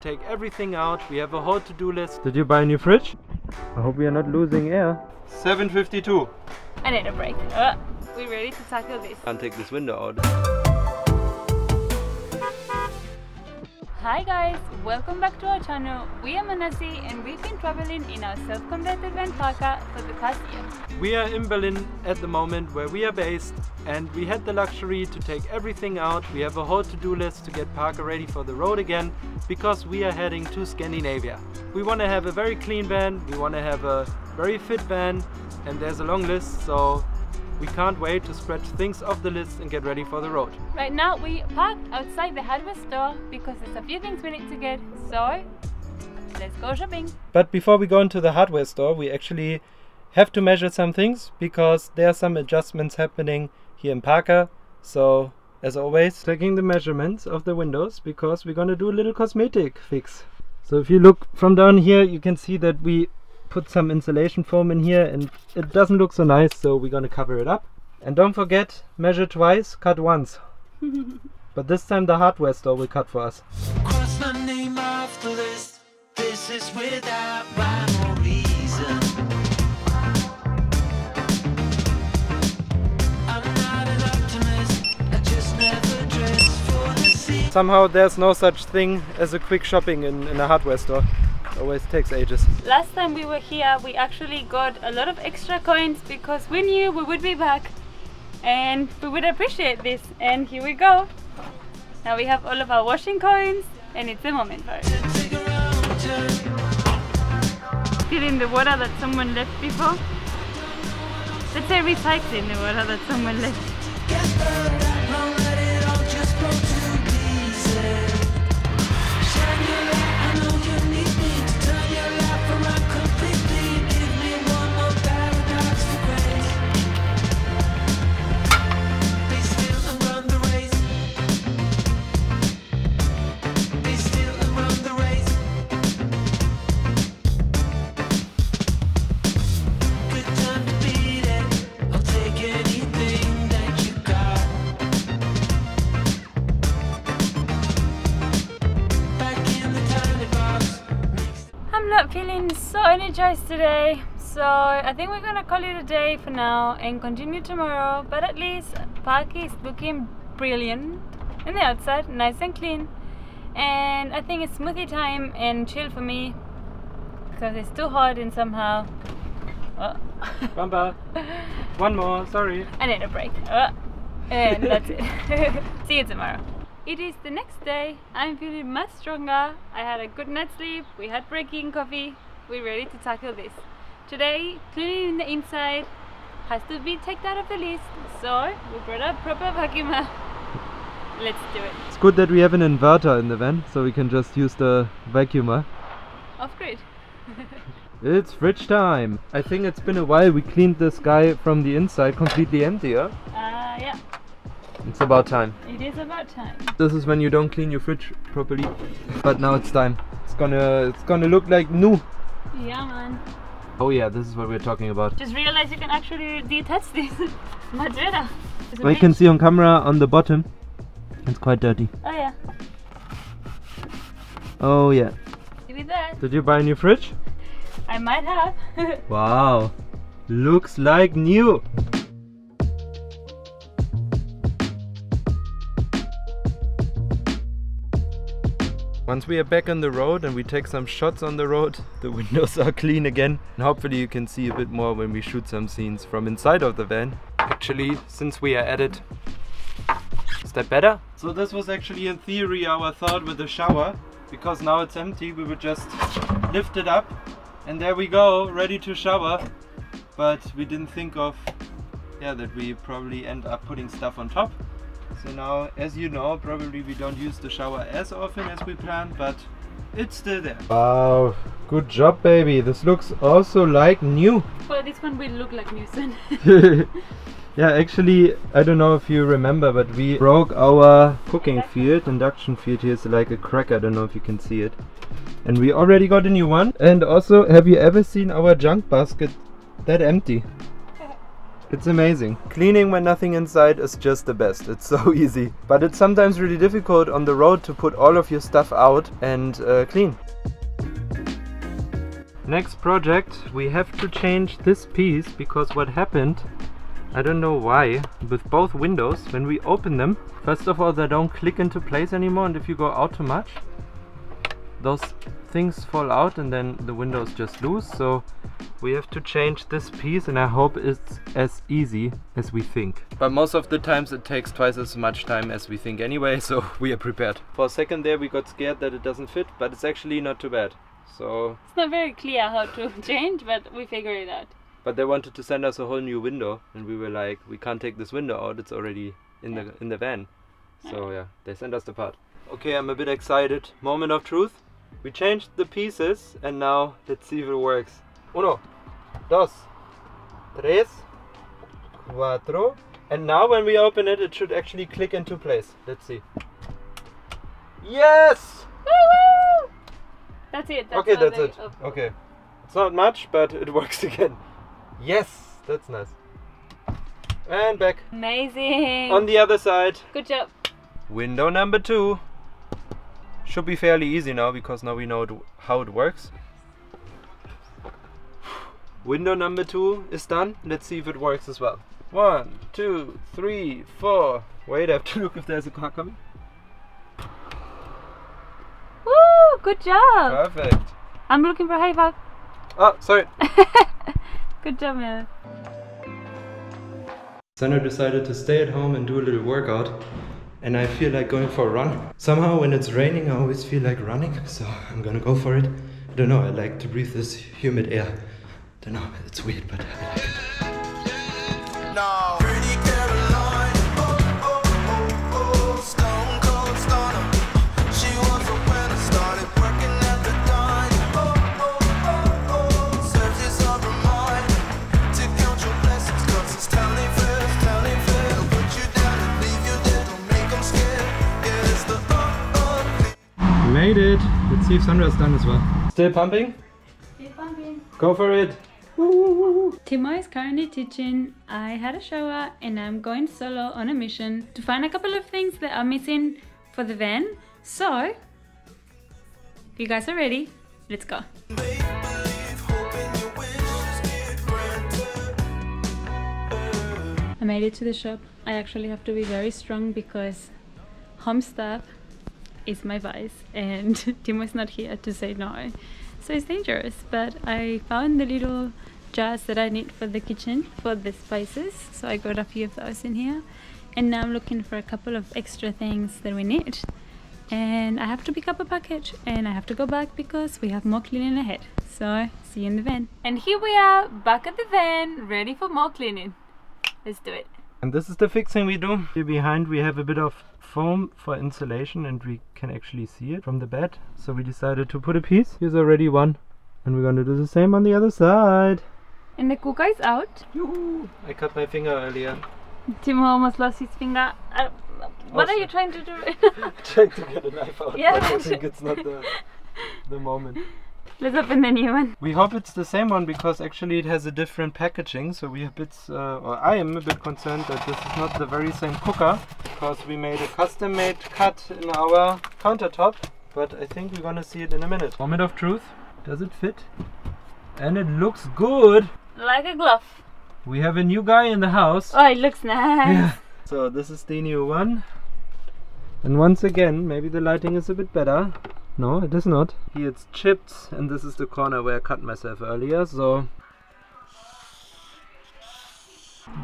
Take everything out. We have a whole to-do list. Did you buy a new fridge? I hope we are not losing air. 752. I need a break. Uh, we ready to tackle this? Can't take this window out. Hi guys, welcome back to our channel. We are Monasi and we've been traveling in our self-converted van Parker for the past year. We are in Berlin at the moment where we are based and we had the luxury to take everything out. We have a whole to-do list to get Parker ready for the road again because we are heading to Scandinavia. We want to have a very clean van, we want to have a very fit van and there's a long list so we can't wait to scratch things off the list and get ready for the road. Right now we parked outside the hardware store because there's a few things we need to get. So let's go shopping. But before we go into the hardware store, we actually have to measure some things because there are some adjustments happening here in Parker. So as always, taking the measurements of the windows because we're gonna do a little cosmetic fix. So if you look from down here, you can see that we put some insulation foam in here and it doesn't look so nice so we're gonna cover it up. And don't forget measure twice cut once. But this time the hardware store will cut for us. Cross my name off the list. This is without rhyme or reason. Somehow there's no such thing as a quick shopping in, in a hardware store always takes ages. Last time we were here we actually got a lot of extra coins because we knew we would be back and we would appreciate this and here we go. Now we have all of our washing coins and it's a moment for it. Feeling the water that someone left before. Let's say recycling the water that someone left. Today so I think we're gonna call it a day for now and continue tomorrow but at least park is looking brilliant in the outside nice and clean and I think it's smoothie time and chill for me because it's too hot and somehow oh. One more sorry I need a break oh. and that's it see you tomorrow it is the next day. I'm feeling much stronger. I had a good night's sleep. We had breaking coffee. We're ready to tackle this. Today, cleaning the inside has to be taken out of the list. So we brought a proper vacuumer. Let's do it. It's good that we have an inverter in the van, so we can just use the vacuumer. Off grid. it's fridge time. I think it's been a while. We cleaned this guy from the inside completely empty, huh? Uh, yeah. It's about time. It is about time. This is when you don't clean your fridge properly. But now it's time. It's gonna it's gonna look like new. Yeah man. Oh yeah, this is what we're talking about. Just realize you can actually detach this. Better. Well, you can see on camera on the bottom. It's quite dirty. Oh yeah. Oh yeah. Give that. Did you buy a new fridge? I might have. wow. Looks like new. Once we are back on the road and we take some shots on the road, the windows are clean again. And hopefully you can see a bit more when we shoot some scenes from inside of the van. Actually, since we are at it, is that better? So this was actually in theory our thought with the shower. Because now it's empty, we would just lift it up and there we go, ready to shower. But we didn't think of yeah, that we probably end up putting stuff on top. So now, as you know, probably we don't use the shower as often as we planned, but it's still there. Wow, good job baby. This looks also like new. Well, this one will look like new soon. yeah, actually, I don't know if you remember, but we broke our cooking field, induction field here is like a crack, I don't know if you can see it. And we already got a new one. And also, have you ever seen our junk basket that empty? It's amazing. Cleaning when nothing inside is just the best. It's so easy. But it's sometimes really difficult on the road to put all of your stuff out and uh, clean. Next project, we have to change this piece because what happened, I don't know why, with both windows, when we open them, first of all they don't click into place anymore and if you go out too much, those things fall out and then the windows just loose. So we have to change this piece and I hope it's as easy as we think. But most of the times it takes twice as much time as we think anyway, so we are prepared. For a second there we got scared that it doesn't fit, but it's actually not too bad. So It's not very clear how to change, but we figured it out. but they wanted to send us a whole new window and we were like we can't take this window out it's already in the in the van so yeah they sent us the part okay i'm a bit excited moment of truth we changed the pieces and now let's see if it works. Uno dos tres cuatro. And now when we open it it should actually click into place. Let's see. Yes! Woo! That's it. That's okay that's it. okay. It's not much but it works again. Yes! That's nice. And back. Amazing. on the other side. Good job. window number two should be fairly easy now because now we know it, how it works window number two is done let's see if it works as well one two three four wait i have to look if there's a car coming Woo! Good job. perfect I'm looking for a high five. oh sorry Good job, Mel. Sandra decided to stay at home and do a little workout and I feel like going for a run. Somehow when it's raining I always feel like running, so I'm gonna go for it. I don't know, I like to breathe this humid air. Don't know, it's weird but I like it. No. Made it! Let's see if Sandra's done as well. Still pumping? Still pumping. Go for it! Timo is currently teaching. I had a shower and I'm going solo on a mission to find a couple of things that are missing for the van. So, if you guys are ready, let's go. Make believe, hoping your wishes get granted. I made it to the shop. I actually have to be very strong because home stuff is my vice and Timo is not here to say no. So it's dangerous, but I found the little jars that I need for the kitchen for the spices. So I got a few of those in here. And now I'm looking for a couple of extra things that we need. And I have to pick up a package and I have to go back because we have more cleaning ahead. So see you in the van. And here we are back at the van, ready for more cleaning. Let's do it. And this is the fixing we do. Here behind we have a bit of foam for insulation and we can actually see it from the bed. So we decided to put a piece. Here's already one. And we're gonna do the same on the other side. And the cooker is out. Yoo-hoo. I cut my finger earlier. Timo almost lost his finger. Uh, what are you trying to do? Trying to get a knife out, Yeah, but I think it's not the, the moment. Let's open the new one. We hope it's the same one because actually it has a different packaging. So we are a bit, uh, or I am a bit concerned that this is not the very same cooker because we made a custom made cut in our countertop. But I think we're gonna see it in a minute. Moment of truth. Does it fit? And it looks good. Like a glove. We have a new guy in the house. Oh, it looks nice. Yeah. So this is the new one. And once again, maybe the lighting is a bit better. No, it is not. Here it's chipped and this is the corner where I cut myself earlier, so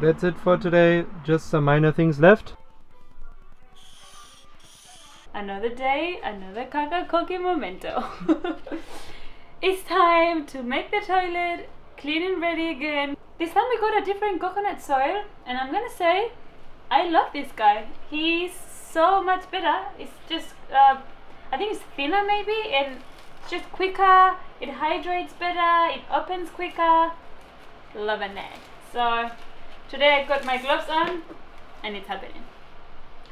that's it for today. Just some minor things left. Another day, another caca cookie momento. it's time to make the toilet clean and ready again. This time we got a different coconut soil, and I'm gonna say, I love this guy. He's so much better. It's just, uh, I think it's thinner maybe, and it's just quicker. It hydrates better. It opens quicker. Loving it. So today I got my gloves on, and it's happening.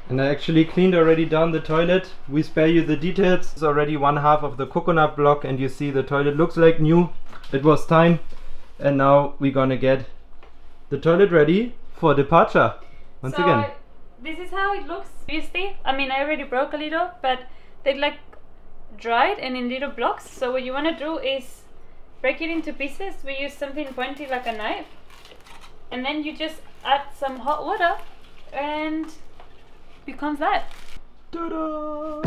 And I actually cleaned already down the toilet. We spare you the details. It's already one half of the coconut block and you see the toilet looks like new. It was time. And now we're gonna get the toilet ready for departure. Once so again. this is how it looks. You see? I mean, I already broke a little, but they like dried and in little blocks. So what you want to do is break it into pieces. We use something pointy like a knife, and then you just add some hot water, and becomes that. Ta-da!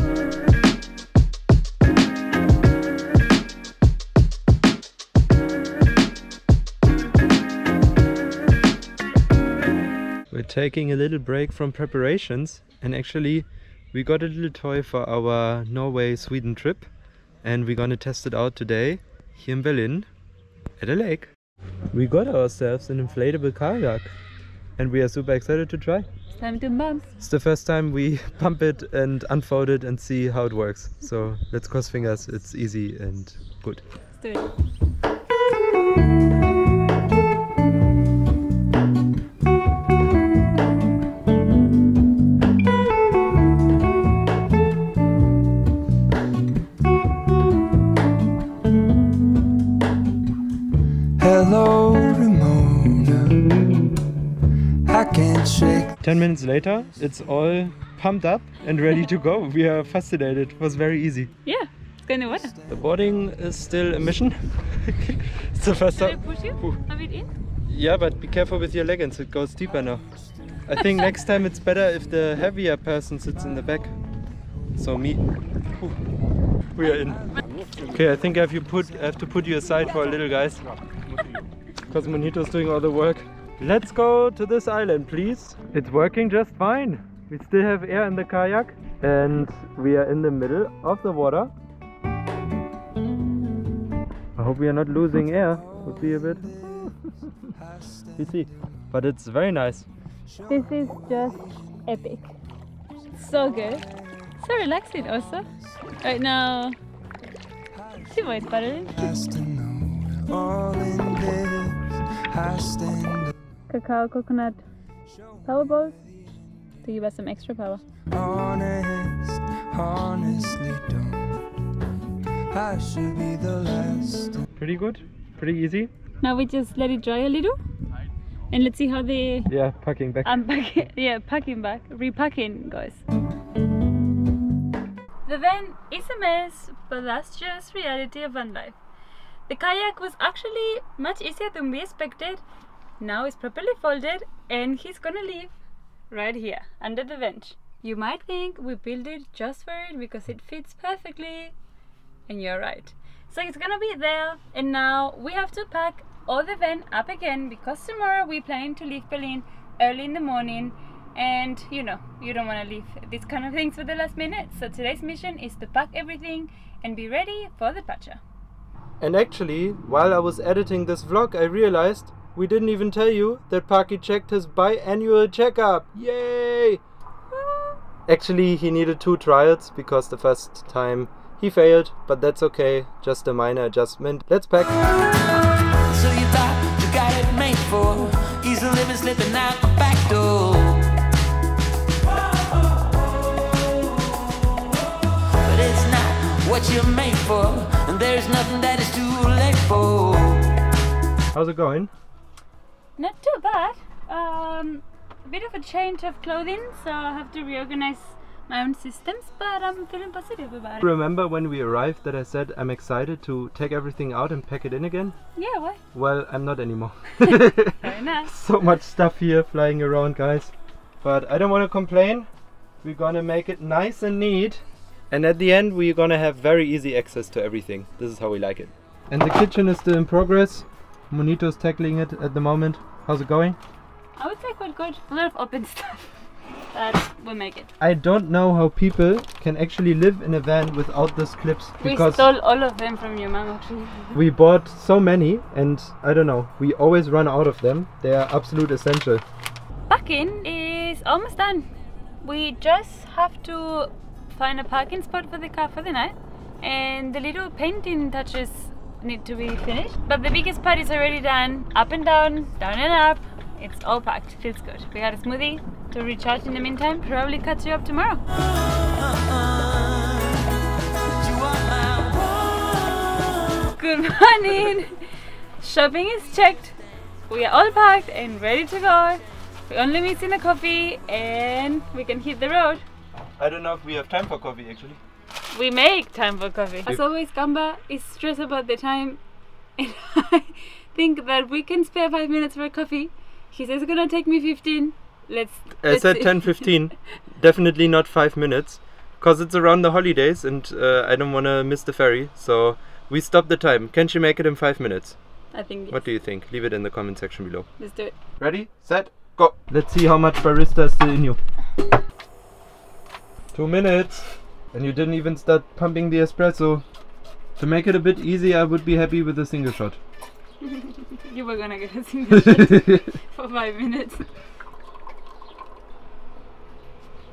We're taking a little break from preparations and actually we got a little toy for our Norway Sweden trip and we're gonna test it out today here in Berlin at a lake. We got ourselves an inflatable kayak and we are super excited to try. It's time to bump. It's the first time we pump it and unfold it and see how it works. So let's cross fingers, it's easy and good. Let's do it. 10 minutes later, it's all pumped up and ready to go. We are fascinated, it was very easy. Yeah, it's going to water. The boarding is still a mission. it's the first Should I time. push you a bit in? Yeah, but be careful with your leggings, it goes deeper now. I think next time it's better if the heavier person sits in the back. So me. We are in. Okay, I think I have, you put, I have to put you aside for a little, guys. Because Monito's doing all the work. Let's go to this island, please. It's working just fine. We still have air in the kayak and we are in the middle of the water. I hope we are not losing air. Would be a bit. we see. But it's very nice. This is just epic. So good. So relaxing also. Right now, she might paddle has to know we're all in this. I stand Cacao coconut power balls to give us some extra power. honest, honestly don't. I should be the last. Pretty good. Pretty easy. Now we just let it dry a little and let's see how the Yeah, packing back. unpacking, yeah, packing back, repacking goes. The van is a mess, but that's just reality of van life. The kayak was actually much easier than we expected. Now it's properly folded and he's gonna leave right here under the bench. You might think we built it just for it because it fits perfectly, and you're right. So it's gonna be there, and now we have to pack all the van up again because tomorrow we plan to leave Berlin early in the morning. And you know, you don't want to leave these kind of things for the last minute. So today's mission is to pack everything and be ready for the departure. And actually, while I was editing this vlog, I realized we didn't even tell you that Paki checked his biannual checkup. Yay! Actually, he needed two trials because the first time he failed, but that's okay, just a minor adjustment. Let's pack. So you thought you got it made for easy living, slipping out the back door. But it's not what you're made for, and there's nothing that is too late for. How's it going? Not too bad. Um, a bit of a change of clothing, so I have to reorganize my own systems, but I'm feeling positive about it. Remember when we arrived that I said I'm excited to take everything out and pack it in again? Yeah, why? Well, I'm not anymore. Very nice. so much stuff here flying around, guys. But I don't want to complain. We're gonna make it nice and neat. And at the end, we're gonna have very easy access to everything. This is how we like it. And the kitchen is still in progress. Monito's tackling it at the moment. How's it going? I would say quite good. A lot of open stuff. But we'll make it. I don't know how people can actually live in a van without these clips Because We stole all of them from your mom actually. we bought so many and I don't know, we always run out of them. They are absolute essential. Packing is almost done. We just have to find a parking spot for the car for the night and the little painting touches need to be finished. But the biggest part is already done. Up and down, down and up. It's all packed. Feels good. We had a smoothie to recharge in the meantime. Probably catch you up tomorrow. Good morning. Shopping is checked. we are all packed and ready to go. We're only missing a coffee and we can hit the road. I don't know if we have time for coffee actually. We make time for coffee. As always, Gamba is stressed about the time, and I think that we can spare five minutes for coffee. He says it's gonna take me 15. Let's. I let's said 10 15. Definitely not 5 minutes. Because it's around the holidays and uh, I don't want to miss the ferry. So we stop the time. Can she make it in 5 minutes? I think. Yes. What do you think? Leave it in the comment section below. Let's do it. Ready, set, go. Let's see how much barista is still in you. Two minutes. And you didn't even start pumping the espresso. To make it a bit easy, I would be happy with a single shot. You were gonna get a single shot for five minutes.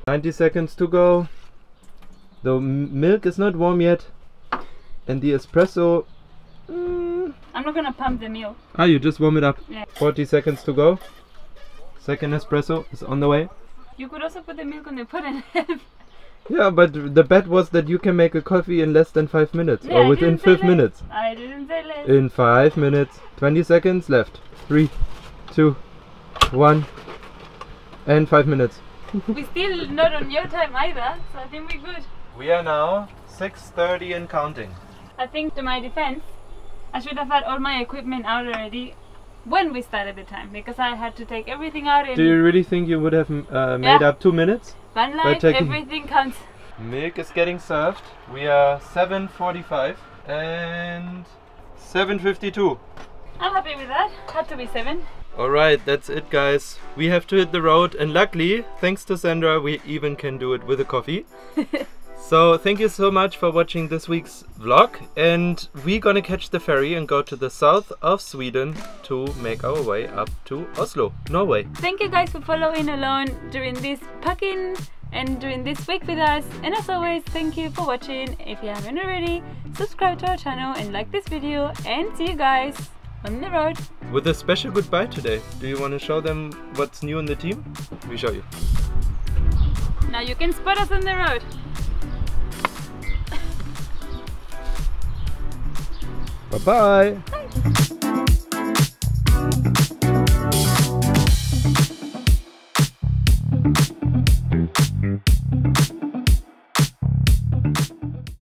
90 seconds to go. The milk is not warm yet. And the espresso. Mm, I'm not gonna pump the milk. ah, you just warm it up. Yeah. 40 seconds to go. Second espresso is on the way. You could also put the milk on the pot and have. Yeah, but the bet was that you can make a coffee in less than 5 minutes. Yeah, or I within 5 less. minutes. I didn't say less. In 5 minutes. 20 seconds left. Three, two, one, And 5 minutes. We're still not on your time either, so I think we're good. We are now 6.30 and counting. I think to my defense, I should have had all my equipment out already when we started the time because I had to take everything out in Do you really think you would have uh, made Yeah. up 2 minutes? Van life, taking- everything counts. Milk is getting served. We are 7.45 and 7.52. I'm happy with that. Had to be seven. Alright, that's it guys. We have to hit the road and luckily, thanks to Sandra, we even can do it with a coffee. so thank you so much for watching this week's vlog and we're gonna catch the ferry and go to the south of Sweden to make our way up to Oslo, Norway. Thank you guys for following along during this packing and during this week with us. And as always, thank you for watching. If you haven't already, subscribe to our channel and like this video. And see you guys on the road. With a special goodbye today. Do you want to show them what's new in the team? We show you. Now you can spot us on the road. Bye bye.